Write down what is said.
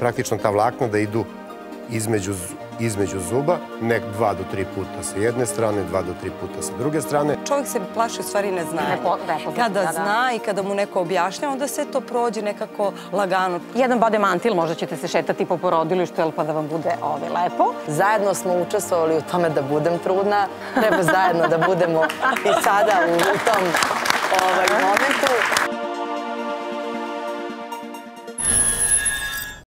praktično ta vlakna da idu između, između zuba, nek dva do tri puta sa jedne strane, dva do tri puta sa druge strane. Čovjek se plaši u stvari ne zna. Kada da, da, zna i kada mu neko objašnja, onda se to prođe nekako lagano. Jedan bade mantil, možda ćete se šetati po porodilištu, jel pa da vam bude ove lepo. Zajedno smo učestvovali u tome da budem trudna, treba zajedno da budemo i sada u tom ovaj,